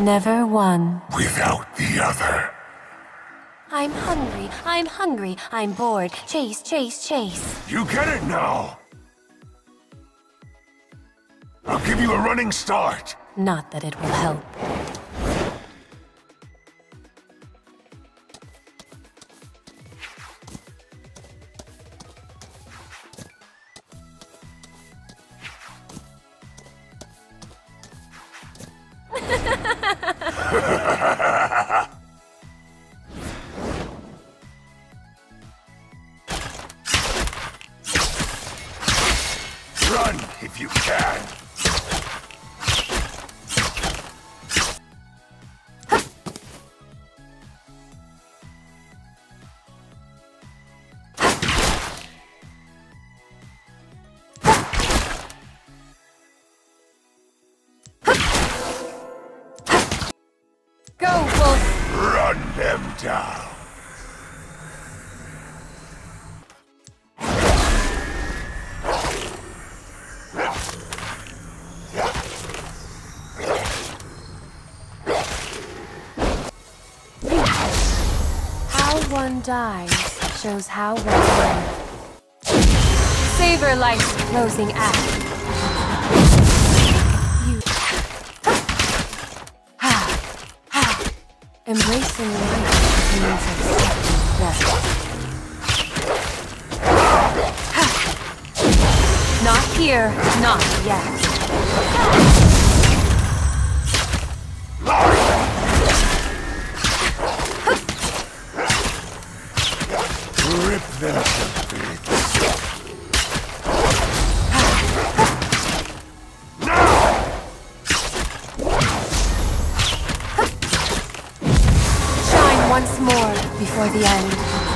Never one. without the other. I'm hungry, I'm hungry, I'm bored. Chase, chase, chase. You get it now! I'll give you a running start. Not that it will help. Run if you can. Go, Wolf! Run them down. How one dies shows how one lives. Savor life's closing act. Embracing life means accepting death. Not here, not yet. Rip them to bits. Once more before the end.